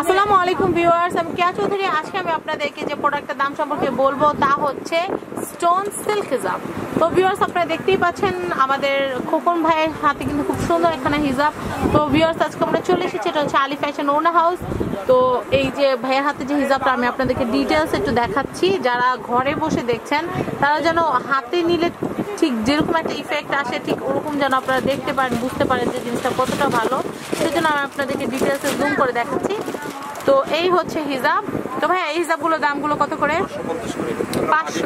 আসসালামু আলাইকুম ভিউয়ার্স, আমি কেয়া চৌধুরী। আজকে আমি আপনাদেরকে যে প্রোডাক্টের দাম সম্পর্কে বলব তা হচ্ছে স্টোন সিল্ক হিজাব। তো ভিউয়ার্স, আপনারা দেখতেই পাচ্ছেন আমাদের খোকন ভাইয়ের হাতে কিন্তু খুব সুন্দর একখানা হিজাব। তো ভিউয়ার্স, আজকে আমরা চলে এসেছি, এটা হচ্ছে আলি ফ্যাশন ওনা হাউস। তো এই যে ভাইয়ের হাতে যে হিজাবটা আমি আপনাদেরকে ডিটেলস একটু দেখাচ্ছি, যারা ঘরে বসে দেখছেন, তারা যেন হাতে নিলে ঠিক যেরকম একটা ইফেক্ট আসে, ঠিক ওরকম যেন আপনারা দেখতে পারেন, বুঝতে পারেন যে জিনিসটা কতটা ভালো। সেই জন্য আমি আপনাদেরকে ডিটেলসে জুম করে দেখাচ্ছি। তো এই হচ্ছে হিজাব। তো ভাই এই হিজাবগুলোর দামগুলো কত করে? পাঁচশো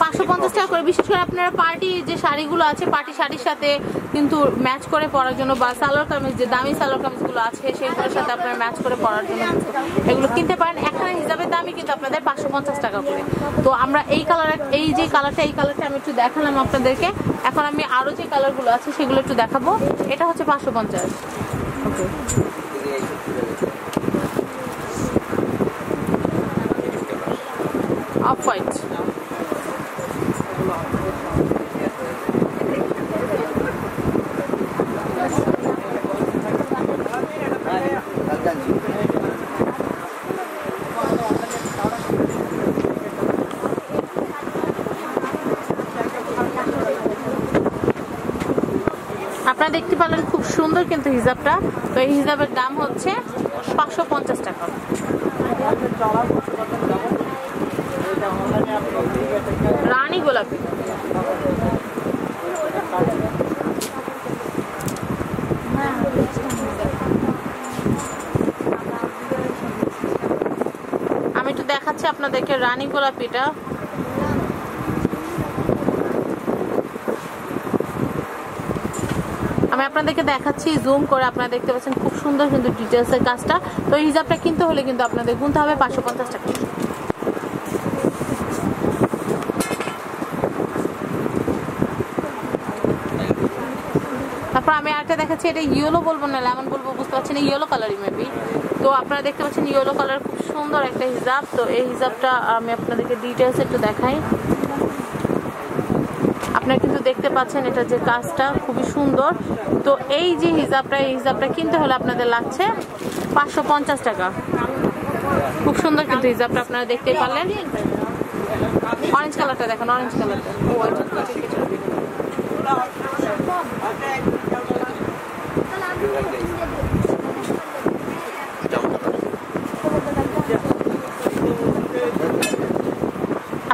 পাঁচশো পঞ্চাশ টাকা করে। বিশেষ করে আপনারা পার্টি যে শাড়িগুলো আছে পার্টি শাড়ির সাথে কিন্তু ম্যাচ করে পরার জন্য বা সালোয়ার কামিজ যে দামি সালোয়ার কামিজগুলো আছে সেগুলোর সাথে আপনারা ম্যাচ করে পরার জন্য এগুলো কিনতে পারেন। একটা হিসাবের দামই কিন্তু আপনাদের পাঁচশো পঞ্চাশ টাকা করে। তো আমরা এই কালার এই যে কালারটা এই কালারটা আমি একটু দেখালাম আপনাদেরকে। এখন আমি আরও যে কালারগুলো আছে সেগুলো একটু দেখাবো। এটা হচ্ছে পাঁচশো পঞ্চাশ। ওকে অফ হোয়াইট আপনারা দেখতে পারলেন খুব সুন্দর কিন্তু হিজাবটা। তো এই হিজাবের দাম হচ্ছে পাঁচশো পঞ্চাশ টাকা রানী আমি একটু দেখাচ্ছি আপনাদেরকে রানী গোলাপিটা। আমি আপনাদেরকে দেখাচ্ছি জুম করে আপনারা দেখতে পাচ্ছেন খুব সুন্দর কিন্তু ডিটেলসের কাজটা। তো হিসাবটা কিনতে হলে কিন্তু আপনাদের গুনতে হবে পাঁচশো পঞ্চাশ টাকা। আমি আরেকটা দেখাচ্ছি, এটা ইয়েলো বলব না লেমন বলব, বুঝতে পারছেন ইয়েলো কালারই মেবি তো আপনারা দেখতে পাচ্ছেন ইয়েলো কালার খুব সুন্দর একটা হিজাব। তো এই হিজাবটা আমি আপনাদেরকে ডিটেলস একটু দেখাই। আপনারা কিন্তু দেখতে পাচ্ছেন এটা যে কাজটা, খুবই সুন্দর। তো এই যে হিজাবটা, এই হিজাবটা কিনতে হলে আপনাদের লাগছে পাঁচশো পঞ্চাশ টাকা। খুব সুন্দর কিন্তু হিজাবটা আপনারা দেখতে পারলেন। অরেঞ্জ কালারটা দেখেন অরেঞ্জ কালারটা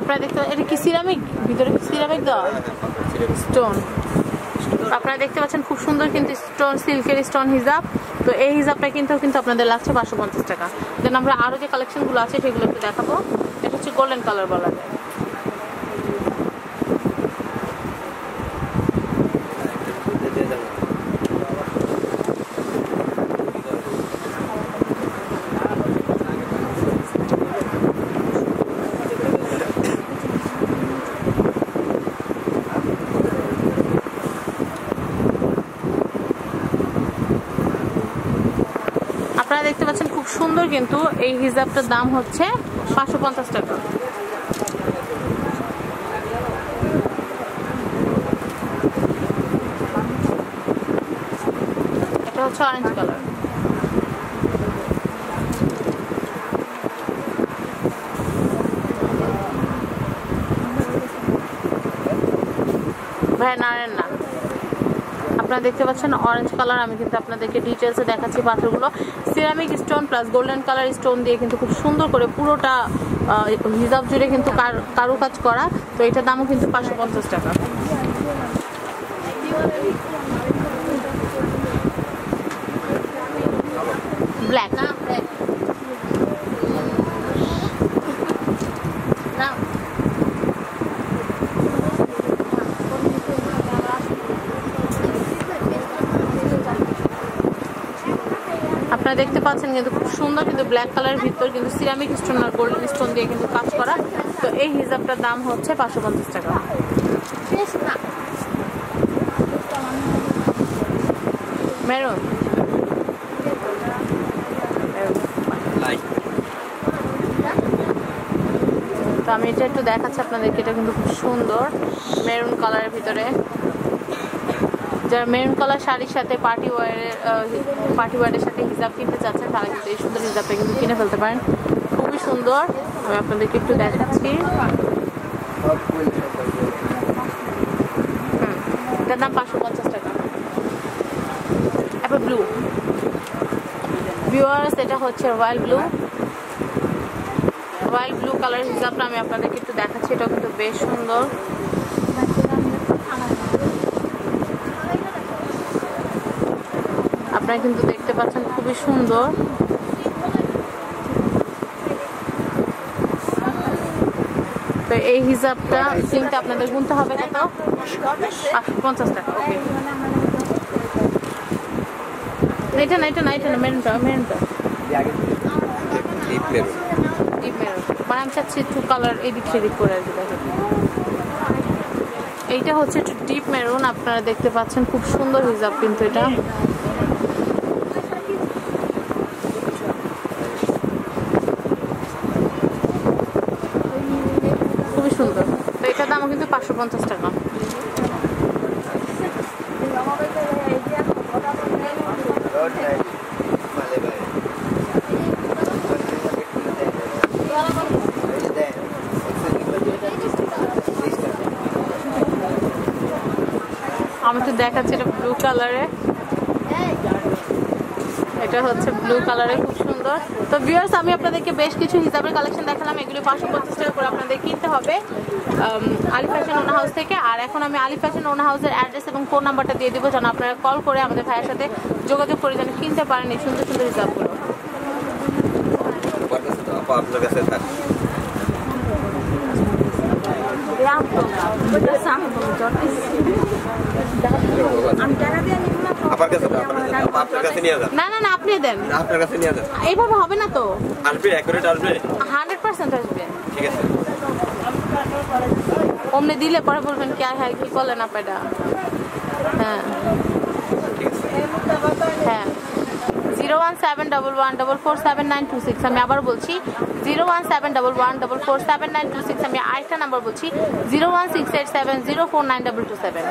আপনারা দেখতে এটা কি সিরামিক ভিতরে কি সিরামিক দেওয়া? স্টোন আপনারা দেখতে পাচ্ছেন খুব সুন্দর কিন্তু স্টোন সিল্কের স্টোন হিজাব। তো এই হিজাবটা কিনতেও কিন্তু আপনাদের লাগছে পাঁচশো পঞ্চাশ টাকা। দেন আমরা আরও যে কালেকশনগুলো আছে সেগুলো একটু দেখাবো। এটা হচ্ছে গোল্ডেন কালার বলা যায় আপনারা দেখতে পাচ্ছেন খুব সুন্দর কিন্তু এই হিজাবটার দাম হচ্ছে পাঁচশো পঞ্চাশ টাকা। এটা হচ্ছে অরেঞ্জ কালার ভাই নারেন আপনারা দেখতে পাচ্ছেন অরেঞ্জ কালার আমি কিন্তু আপনাদেরকে ডিটেলসে দেখাচ্ছি পাথরগুলো। Ceramic stone plus golden colour stone দিয়ে কিন্তু খুব সুন্দর করে পুরোটা হিজাব জুড়ে কিন্তু কারু কাজ করা। তো এটার দামও কিন্তু পাঁচশো পঞ্চাশ টাকা। ব্ল্যাক আপনারা দেখতে পাচ্ছেন কিন্তু খুব সুন্দর কিন্তু ব্ল্যাক কালারের ভিতর কিন্তু সিরামিক স্টোন আর গোল্ডেন স্টোন দিয়ে কিন্তু কাজ করা। তো এই হিজাবটার দাম হচ্ছে পাঁচশো পঞ্চাশ টাকা। মেরুন। তো আমি এটা একটু দেখাচ্ছি আপনাদেরকে, এটা কিন্তু খুব সুন্দর মেরুন কালারের ভিতরে। যারা মেরুন কালার শাড়ির সাথে পার্টি ওয়ারের পার্টি ওয়ারের সাথে হিজাব কিনতে চাচ্ছেন, তারা কিন্তু এই সুন্দর হিজাবটা কিন্তু কিনে ফেলতে পারেন। খুবই সুন্দর। আমি আপনাদেরকে একটু দেখাচ্ছি। এটার দাম পাঁচশো পঞ্চাশ টাকা। এবার ব্লু ভিউয়ার্স এটা হচ্ছে royal blue royal blue colour হিসাবটা আমি আপনাদেরকে একটু দেখাচ্ছি এটা কিন্তু বেশ সুন্দর। আপনারা কিন্তু দেখতে পাচ্ছেন খুবই সুন্দর। তো এই হিসাবটা কিনতে আপনাদের গুনতে হবে কত? পঞ্চাশ টাকা ওকে এটা না এটা না এটা না মেরুনটা মেরুনটা। ডিপ মেরুন মেরুন মানে আমি চাচ্ছি একটু কালার এদিক সেদিক করে আর কি এইটা হচ্ছে একটু ডিপ মেরুন আপনারা দেখতে পাচ্ছেন খুব সুন্দর হিজাব কিন্তু এটা খুবই সুন্দর তো এটার দামও কিন্তু পাঁচশো পঞ্চাশ টাকা। আমি তো দেখাচ্ছি এটা ব্লু কালারে এটা হচ্ছে ব্লু কালারে খুব সুন্দর তো ভিউয়ার্স আমি আপনাদেরকে বেশ কিছু হিসাবের কালেকশন দেখালাম এগুলো পাঁচশো পঞ্চাশ টাকা করে আপনাদের কিনতে হবে আলি ফ্যাশন ওনা হাউস থেকে আর এখন আমি আলি ফ্যাশন ওনা হাউসের অ্যাড্রেস এবং ফোন নাম্বারটা দিয়ে দিব যেন আপনারা কল করে আমাদের ভাইয়ের সাথে যোগাযোগ করে যেন কিনতে পারেন এই সুন্দর সুন্দর হিসাবগুলো আপনার কাছে আপার কাছে তো, আপনার কাছে আপা আপনার কাছে নিয়ে যান। না না না আপনি দেন। আপনার কাছে নিয়ে যান। এইভাবে হবে না তো? আসবে অ্যাকুরেট আসবে? হান্ড্রেড পার্সেন্ট আসবে। ঠিক আছে। অমনি দিলে পরে বলবেন কি আর হ্যাঁ কি করলেন আপনারা হ্যাঁ ঠিক আছে হ্যাঁ zero one seven double one double four seven nine two six আমি আবার বলছি zero one seven double one double four seven nine two six আমি আরেকটা নাম্বার বলছি zero one six eight seven zero four nine double two seven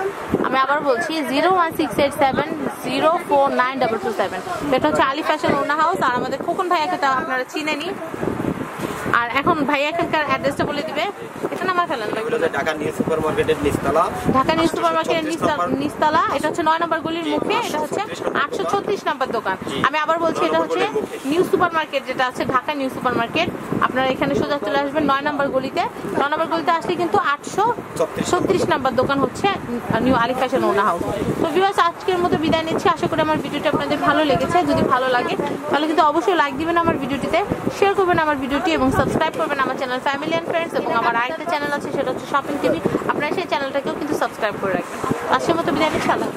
আমি আবার বলছি zero one six eight seven zero four nine double two seven এটা হচ্ছে আলি fashion ওনা house, আর আমাদের খোকন ভাইয়াকে তো আপনারা চিনেনি আর এখন ভাই এখানকার অ্যাড্রেসটা বলে দিবে। এটা নাম্বার ফেলেন ঢাকা নিউ সুপার মার্কেটের নিচতলা। ঢাকা নিউ সুপার মার্কেটের 836 নম্বর। নিচতলা এটা হচ্ছে নয় নম্বর গলির মুখে এটা হচ্ছে আটশো ছত্রিশ নম্বর দোকান। আমি আবার বলছি এটা হচ্ছে নিউ সুপার মার্কেট যেটা আছে ঢাকা নিউ সুপার মার্কেট আপনারা এখানে সোজা চলে আসবেন নয় নম্বর গলিতে। নয় নম্বর গলিতে আসলে কিন্তু আটশো ছত্রিশ। নম্বর দোকান হচ্ছে নিউ আলি ফ্যাশন ওনা হাউস তো ভিউয়ার্স আজকের মতো বিদায় নিচ্ছি। আশা করি আমার ভিডিওটি আপনাদের ভালো লেগেছে। যদি ভালো লাগে তাহলে কিন্তু অবশ্যই লাইক দিবেন আমার ভিডিওটিতে শেয়ার করবেন আমার ভিডিওটি এবং সাবস্ক্রাইব করবেন আমার চ্যানেল ফ্যামিলি অ্যান্ড ফ্রেন্ডস এবং আমার আরেকটা চ্যানেল আছে সেটা হচ্ছে শপিং টিভি আপনারা সেই চ্যানেলটাকেও কিন্তু সাবস্ক্রাইব করে রাখবেন। আজকের মতো বিদায় নিচ্ছি। আল্লাহ।